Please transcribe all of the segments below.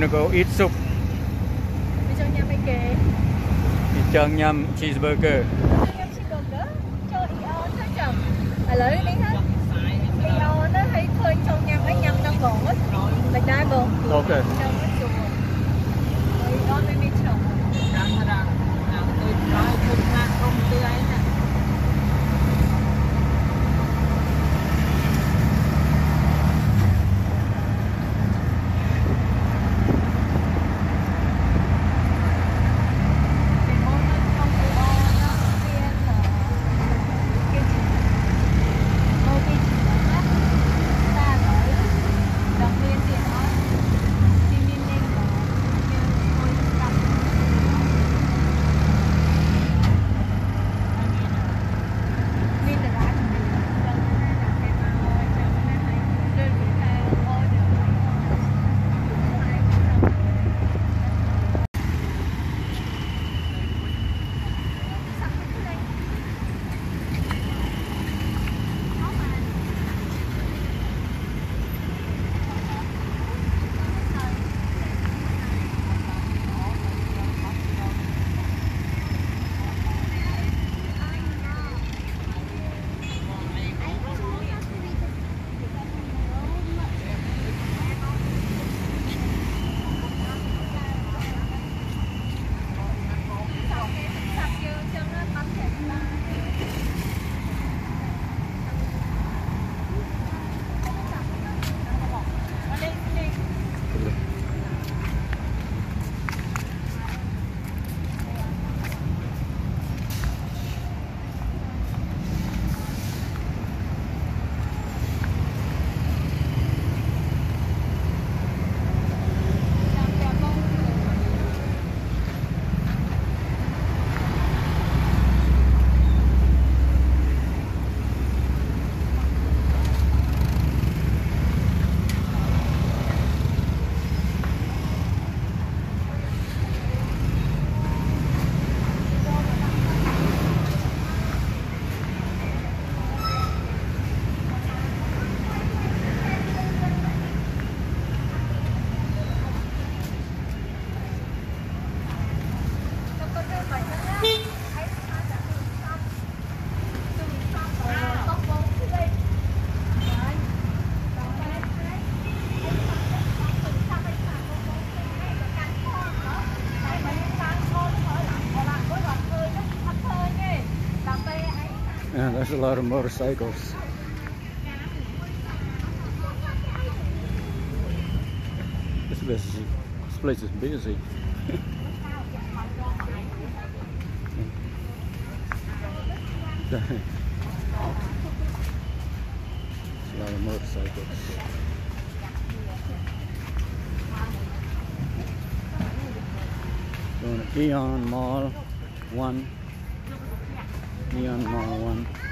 gonna go eat soup. Đi chân nhâm cheeseburger. Man, there's a lot of motorcycles. This place is, this place is busy. There's a lot of motorcycles. Going to Aeon Mall 1 neon mall one.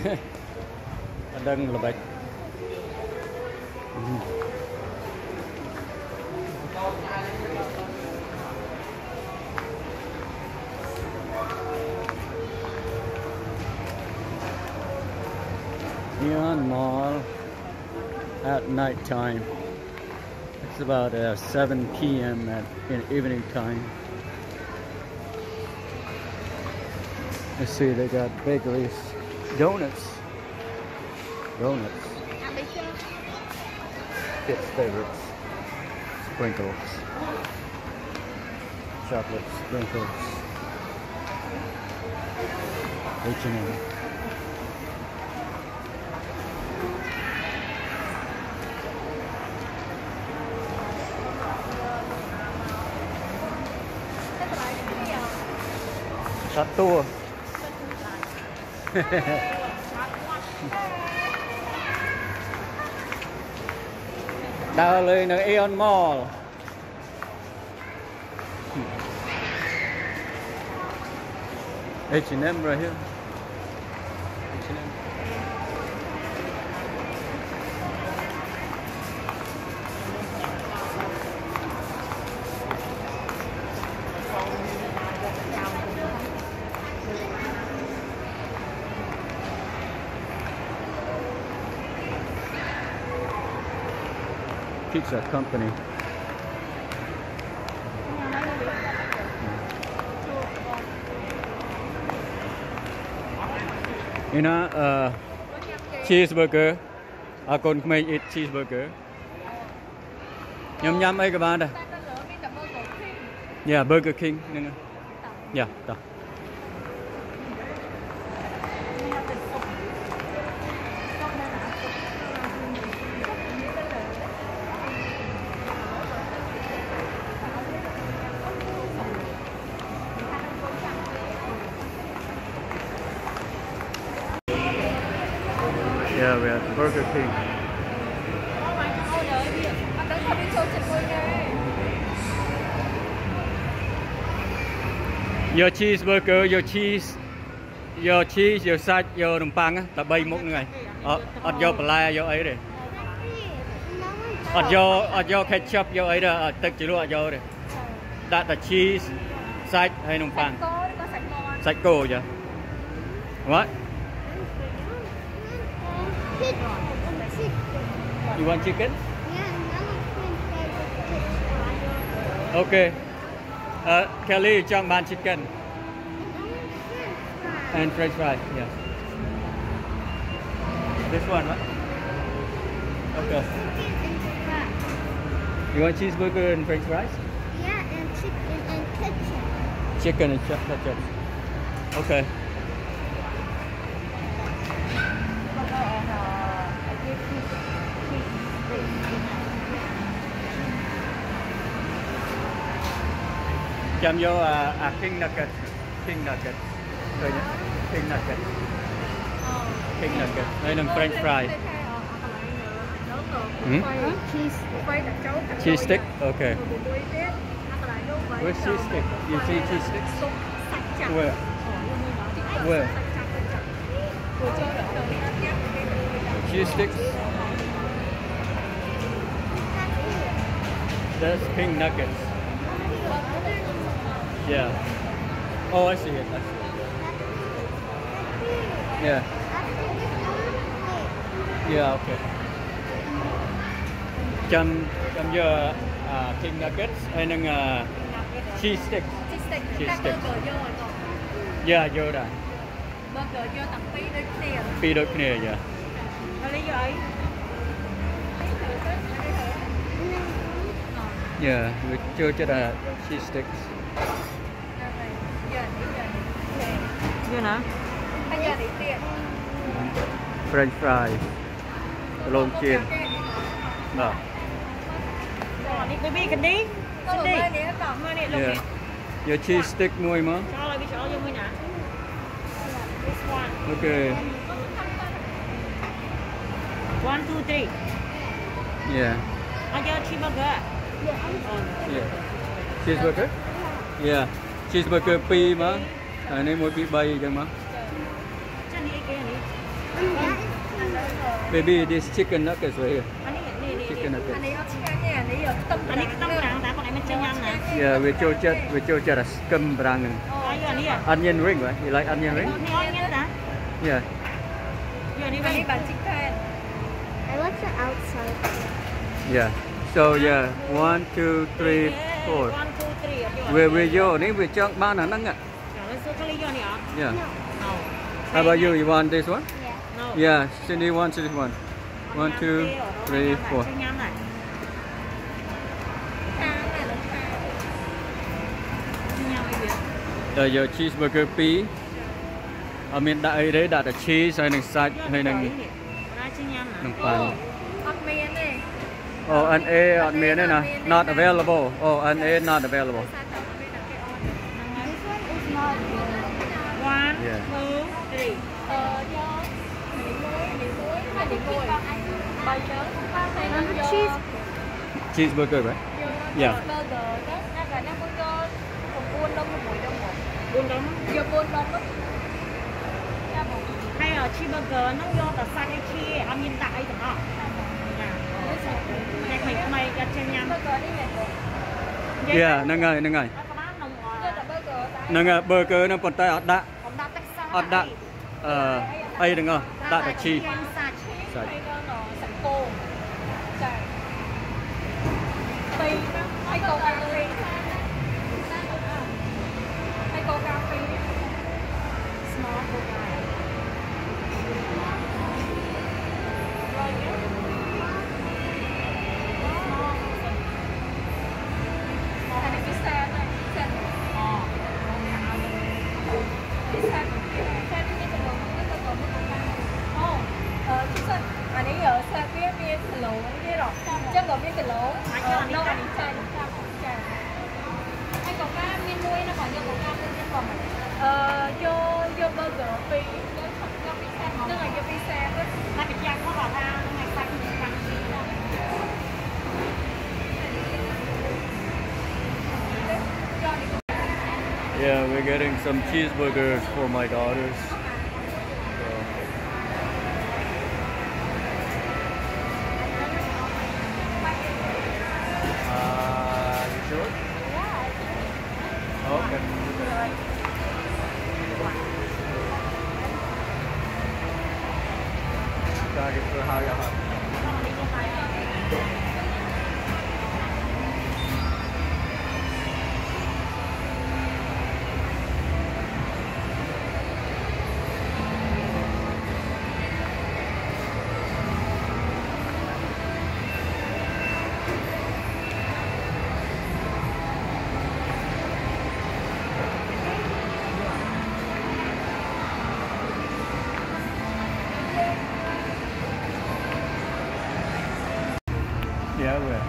អដឹងល្បិច Neon hmm. Mall at night time. It's about uh, 7 p.m. at in evening time. I see they got bakeries. Donuts. Donuts. Kids' favorites. Sprinkles. Chocolate sprinkles. H&M. Satu. ដើរលេងនៅ Aeon Mall H&M right here pizza company. You know, uh, cheeseburger. À, con eat cheeseburger. Nhâm nhâm ấy các. Yeah, Burger King. Yeah, đó. Your cheeseburger your cheese your cheese your សាច់ your នំប៉័ងណាតែ3មុខហ្នឹងហើយអត់អត់យកបន្លែយកអីទេអត់យកអត់យក ketchup យកអីទេអត់ទឹកជ្រលក់អត់យកទេដាក់តែ cheese សាច់ហើយនំប៉័ង Cô đi có sạch ngon សាច់គោចា What you want chicken Okay Uh, Kelly, junk man chicken. And french fries. Yes. This one. Okay. You want cheeseburger and french fries? Yeah, and chicken and ketchup. Chicken and ketchup. Okay. Chăm vô à, à king nugget king nugget rồi nhé king nugget king nugget đây là french fry. Ừ? cheese stick? okay where's cheese stick? you see cheese sticks? where? Where? cheese sticks? That's king nuggets Yeah. Oh, I see it. I see it. Yeah. Yeah, okay. Can can you uh, nuggets à, and then à, cheese sticks? Cheese sticks. Cheese sticks. Yeah, vô rồi. Burger vô tầm phi đôi kia. Phi đôi kia, yeah. Yeah, we do get cheese sticks. na? French fries. Long chin. No. Baby, can they? Yeah. Your cheese stick nuôi mà. Okay. One, two, three. Yeah. I got cheeseburger. Yeah. Cheeseburger? Yeah. Cheeseburger 2 mà. តែនេះ1 2 3អញ្ចឹងមកចានេះគេនេះ baby this chicken nuggets right here អានេះនេះនេះ chicken nuggets អានេះអត់ឆ្ងាញ់ទេអានេះខ្ទឹមអានេះខ្ទឹមប្រាំងតែបងឯងមិនចេះញ៉ាំណា Yeah វាចូលចិត្តវាចូលចិត្តអាស្ទឹមប្រាំងហ្នឹង onion ring right you like onion ring Yeah Yeah នេះវា chicken I like the outside Yeah so yeah 1 2 3 4 1 2 3 where where you នេះវាចង់បានអាហ្នឹងហ៎ Rồi, let's go cái ly vô này hả? Yeah. No. How about you? You want this one? No. Yeah, Cindy wants this one. One, two, three, four. Chân nhăn này. Khang này là khang Chân nhăn baby. តែយក cheeseburger 2អត់មានដាក់អីទេដាក់តែ cheese ហើយនឹងសាច់ហើយនឹង Ra chân nhăn nè. នឹងប៉ាំង Ốc miên này អូ NA អត់មានទេណា not available អូ NA not available Nam yeah. Ngư Rì muối Điện muối Và điện muối Con ăn Bà chớ Không có phải Cheese Cheeseburger right? Yeah Burger đó Nó là nó burger Còn buôn đông Mùi đông một Buôn đông Giờ đông đó Hay là cheeseburger Nó vô tờ xa cái chi Ăn nhìn tại chẳng hả? Dạ. Nhạc mình hôm nay Gạch trên nhằm Burger đi nhạc Yeah, nâng còn nâng ơi. នឹងបឺកើនឹងប៉ុន្តែអត់ដាក់ អត់ដាក់អឺអីទាំងអស់ដាក់តែជីសាច់សង្គមចា៎បីណាហើយកុំឲ្យ giờ xe cái miếng cái lồng Cái rồi. Chắc có miếng cái lồng Anh cho đi Đâu cho đi. đi. chơi Anh có cá miếng nuôi nó còn vô có cá miếng còn Ờ vô vô burger phi Vô pizza Tức là vô pizza với Nó cái chân vào ra, nó xanh xanh yeah we're getting some cheeseburgers for my daughters này.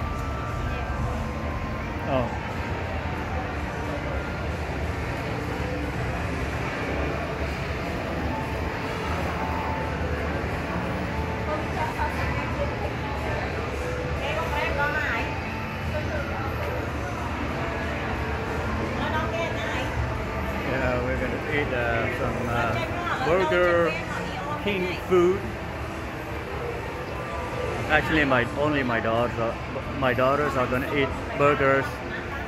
Yeah, we're gonna eat uh, some uh, Burger King food. Actually, my only my daughter my daughters are gonna eat burgers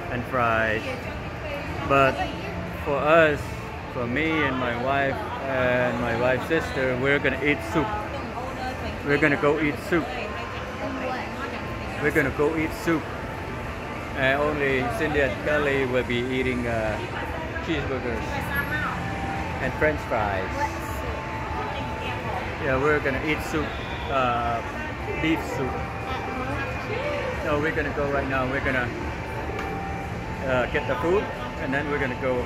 and fries. But for us, for me and my wife and my wife's sister, we're gonna eat soup. We're gonna go eat soup. We're gonna go eat soup. And only Cindy and Kelly will be eating uh, cheeseburgers and French fries. Yeah, we're gonna eat soup, uh, beef soup. No, we're gonna go right now. We're gonna uh, get the food, and then we're gonna go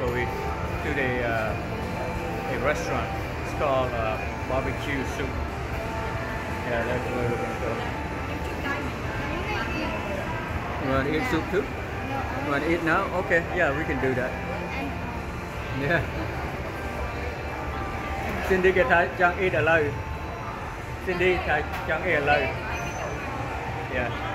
go to the uh, a restaurant. It's called uh, barbecue soup. Yeah, that's where we're gonna go. You want to eat soup too? You want to eat now? Okay, yeah, we can do that. Yeah. Cindy get Thai Chang eat alone. Cindy Thai Chang eat. Yeah. Yeah.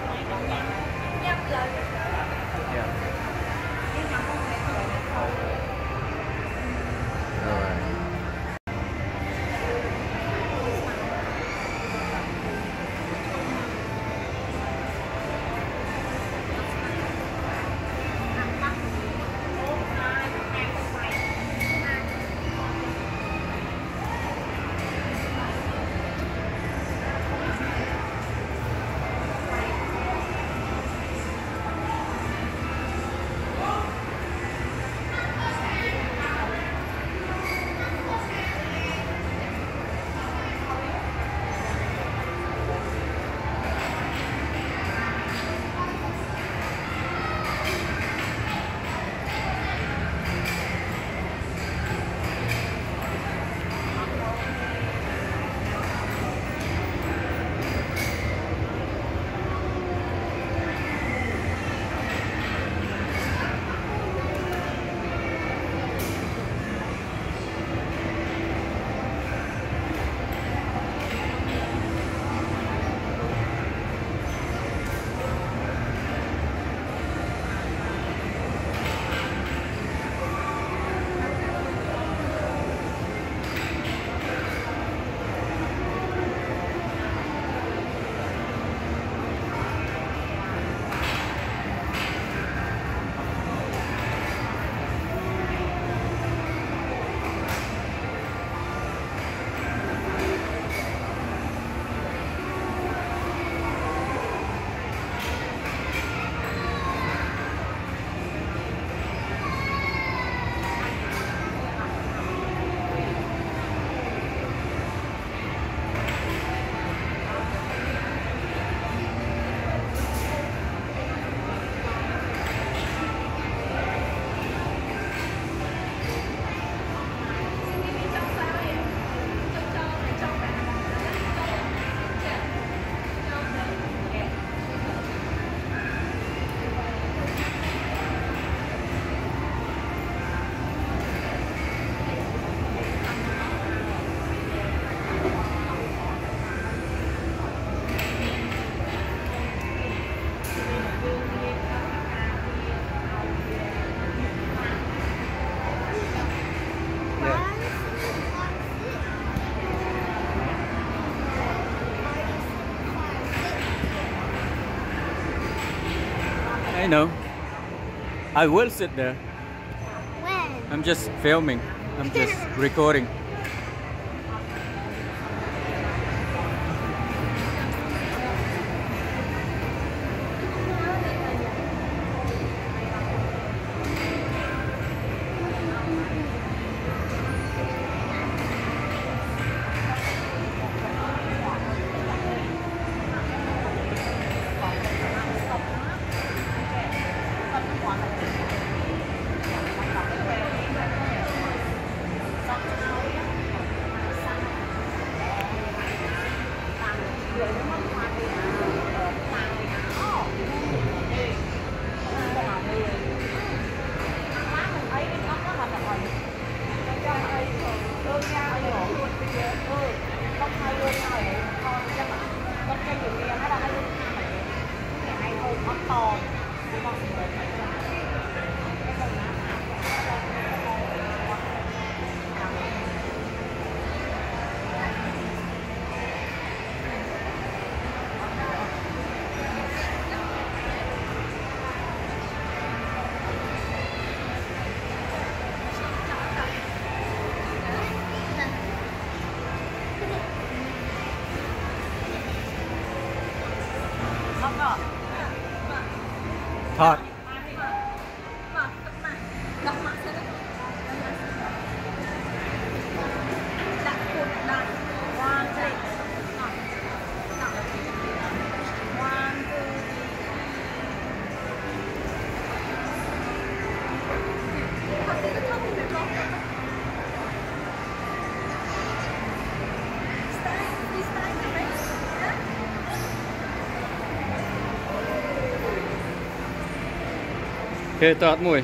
I will sit there. When? I'm just filming. I'm just recording. Hot. Khê tọt mùi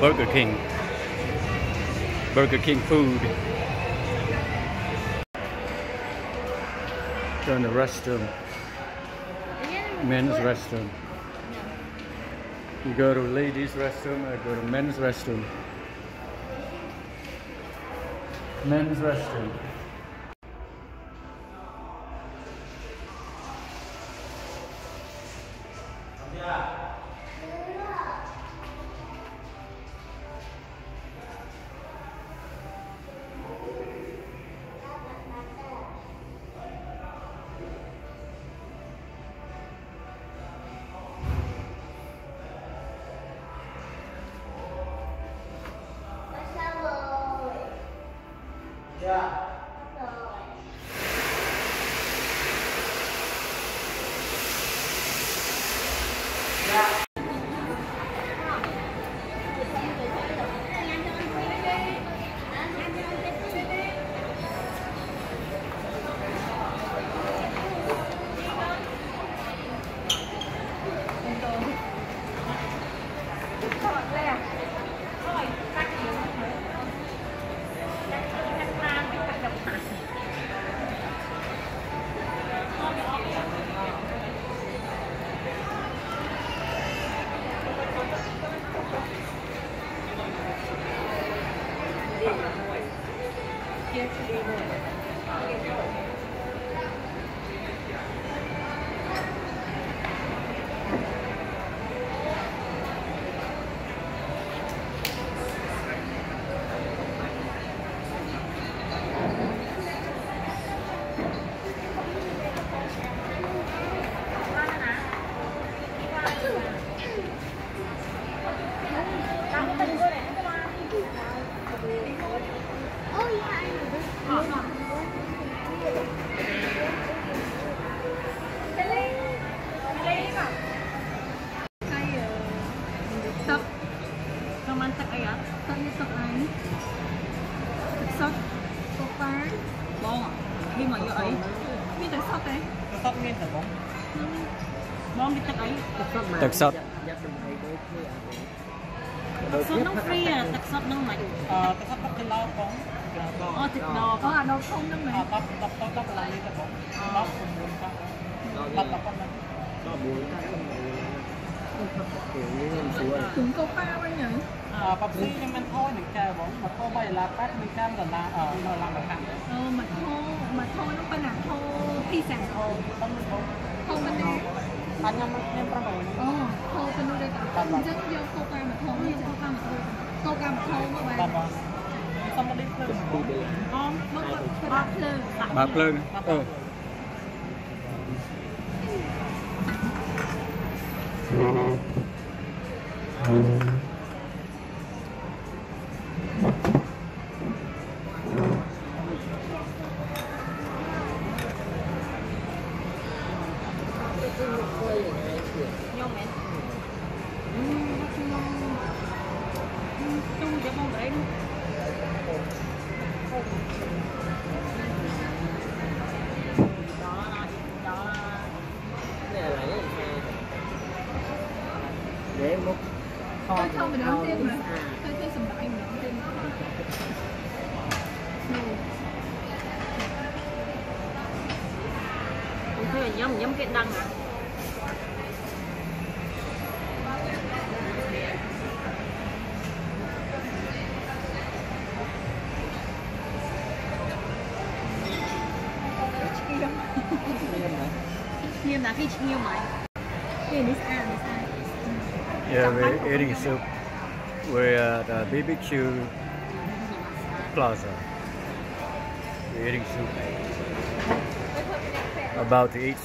Burger King. Burger King food. Go in the restroom. Men's restroom. You go to ladies' restroom, I go to men's restroom. Men's restroom. 10 10 10 10កន្លងនេះទៅបង10 9បាទ10 10ប៉ុណ្ណឹងถึงកូប៉ាវិញហ៎អឺប៉ាប់ស៊ីខ្ញុំមិនថយនឹងចែបងមកថយ3ដុល្លារ8មានចាំដុល្លារអឺដុល្លារមួយខាងអឺមកធោមកធោនោះប៉ុណ្ណាធោពីសាំងអូបងបងធោប៉ុណ្ណាអត់ខ្ញុំខ្ញុំប្រហែលអូធោប៉ុណ្ណឹងដែរតាអញ្ចឹងយកកូប៉ាមកធោនេះកូប៉ាមកធោកូប៉ាមកធោមកបែបាបត់បង សុំមកនេះធ្វើអមមកបាក់ភ្លើងបើកភ្លើងអូខ្ nhâm nhâm kiện đăng à Nhiêu là mày? Here, this eye, this eye. Yeah, we're eating soup. We're at uh, BBQ Plaza. We're eating soup. About to eat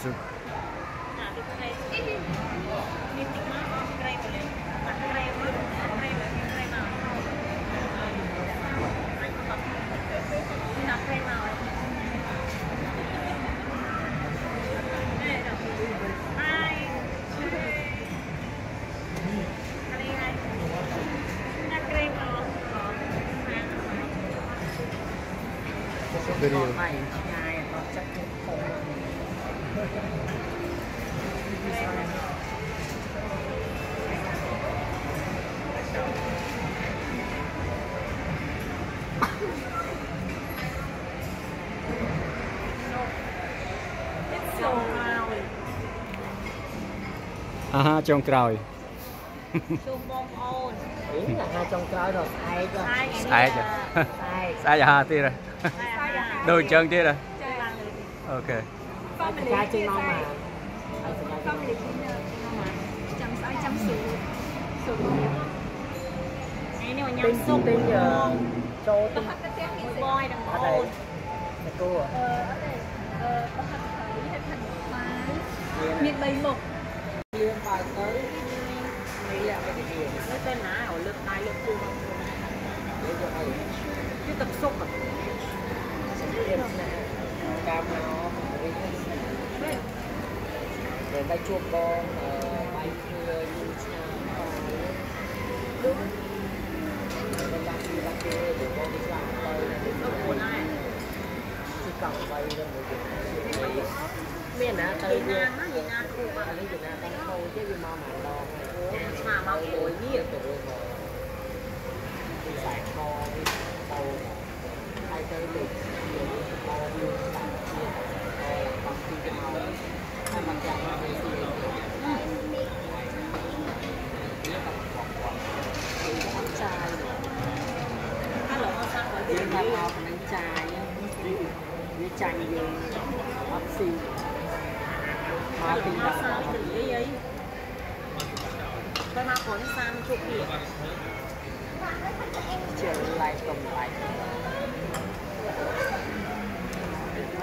ចុងក្រោយ ជុំបងប្អូន ý là hai trong trái rồi ai ស្អែក ស្អែកហ៎ ai ស្អែកអាហារទៀតហ៎ ស្អែក ដូចអញ្ចឹងទៀតហ៎ ចាឡើងលើ អូខេ trái trên non mà ចាំស្អែកចាំស៊ូស៊ូ ឯនេះញ៉ាំ tinh ស៊ុប tinh giờ cho ប្រ tinh ហិតទៅផ្ទះគេ មួយបងឯងទាំងប្អូន là cô à អឺអត់ទេអឺប្រហិតទៅហេតុថាបាយមាន3មុខ xúc à? Cam nó để bay chua con bay cười đúng mình làm gì làm kia để đi làm nó buồn ai chỉ cần bay lên một chút miền á tới Việt Nam á Việt Nam cũng mà ở Việt Nam đang khâu chứ gì mà mà lo. Mà bao tuổi biết tuổi rồi sạc kho đi đâu chanh vô hấp xi hoa tinh đào sao từ cái ấy cái hoa cuốn sang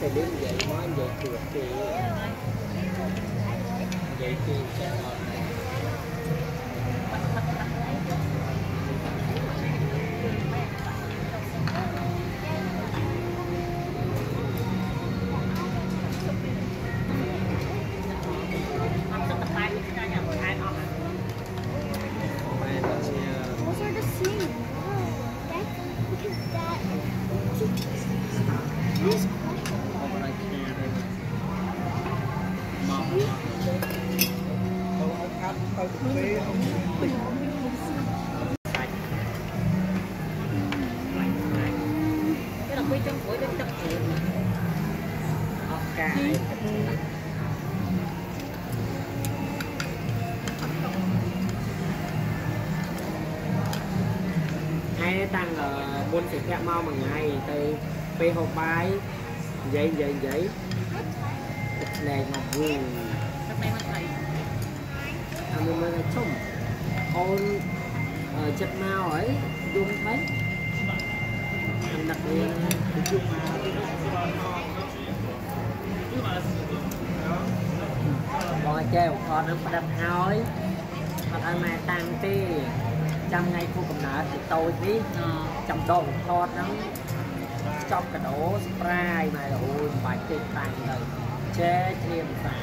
phải đến dậy mới dậy được thì dậy thì sẽ ngồi cải ừ. ai tăng là buôn thịt kẹo mau một ngày từ phê hộp bài giấy giấy giấy. Này mà vui à, mình mới là chung ôn ở ờ, chất mau ấy dùng thấy ดักเองจุกมา បងអាចែឧបករណ៍នឹងផ្ដិតហើយអត់ឲ្យម៉ែតាំងទេចាំថ្ងៃគូកំណើតទីតូចនេះចាំដកបំផតហ្នឹងចប់កដោស្ប្រាយម៉ែអូយមិនបាច់ទេតាំងទៅចែជ្រាមសា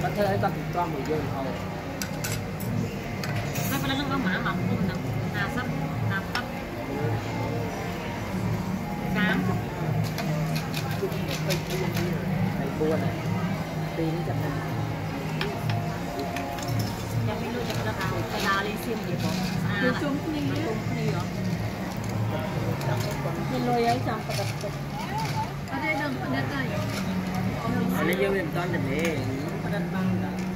គាត់ធ្វើឲ្យគាត់ទីត្រង់មួយយើងហូតហើយប៉ុណ្ណឹងក៏ម៉ាម៉ាគុំហ្នឹង50 50 30 30 34 34ហ្នឹងีนี้จำได้ยังไม่รู้จะเป็นอะไรแตดาเลยซิมเดียวบอกดูจุ่มนี่จุ่มนี่เหรอมีลอยไอ้จังปกติอะไรดังปกติอันนี้ยังเป็นตอนเด็กๆปกติบ้าง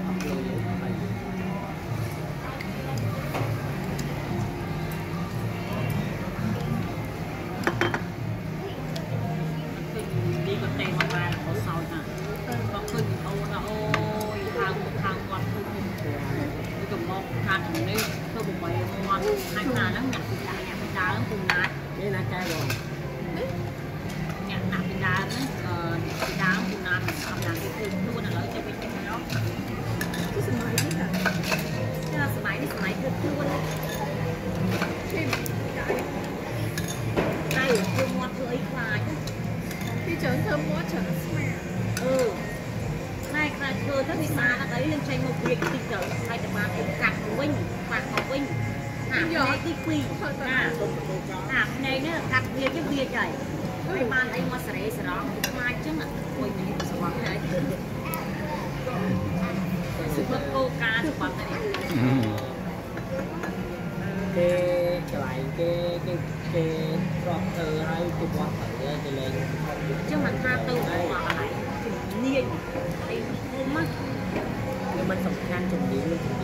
មុតគោលការណ៍ច្បាប់នេះគេកន្លែងគេគេគេគ្របធ្វើហើយគេវត្តទៅទៅលេងចឹងមិនថាទៅមកអីជំនាញអីមកមិនសំខាន់ជំនាញជំនាញ